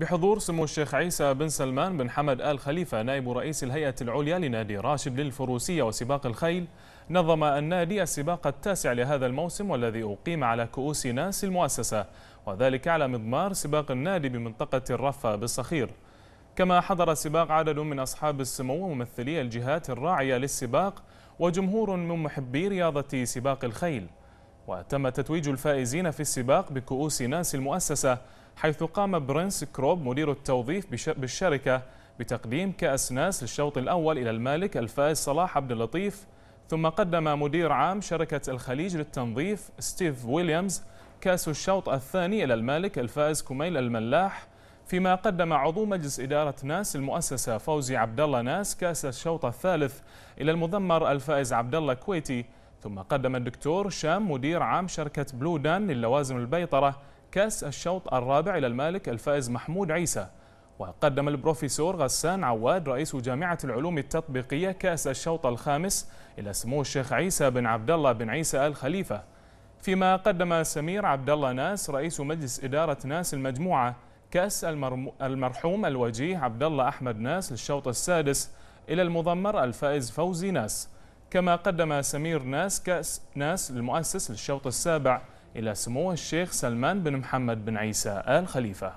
بحضور سمو الشيخ عيسى بن سلمان بن حمد آل خليفة نائب رئيس الهيئة العليا لنادي راشد للفروسية وسباق الخيل. نظم النادي السباق التاسع لهذا الموسم والذي أقيم على كؤوس ناس المؤسسة وذلك على مضمار سباق النادي بمنطقة الرفة بالصخير. كما حضر السباق عدد من أصحاب السمو وممثلي الجهات الراعية للسباق وجمهور من محبي رياضة سباق الخيل. وتم تتويج الفائزين في السباق بكؤوس ناس المؤسسة حيث قام برنس كروب مدير التوظيف بالشركة بتقديم كأس ناس للشوط الأول إلى المالك الفائز صلاح عبد اللطيف ثم قدم مدير عام شركة الخليج للتنظيف ستيف ويليامز كأس الشوط الثاني إلى المالك الفائز كميل الملاح فيما قدم عضو مجلس إدارة ناس المؤسسة فوزي عبد الله ناس كأس الشوط الثالث إلى المضمر الفائز عبد الله كويتي ثم قدم الدكتور شام مدير عام شركة بلودان للوازم البيطرة كأس الشوط الرابع إلى المالك الفائز محمود عيسى. وقدم البروفيسور غسان عواد رئيس جامعة العلوم التطبيقية كأس الشوط الخامس إلى سمو الشيخ عيسى بن عبد الله بن عيسى آل خليفة. فيما قدم سمير عبد الله ناس رئيس مجلس إدارة ناس المجموعة كأس المرحوم الوجيه عبد الله أحمد ناس للشوط السادس إلى المضمر الفائز فوزي ناس. كما قدم سمير ناس كأس ناس المؤسس للشوط السابع إلى سمو الشيخ سلمان بن محمد بن عيسى آل خليفة.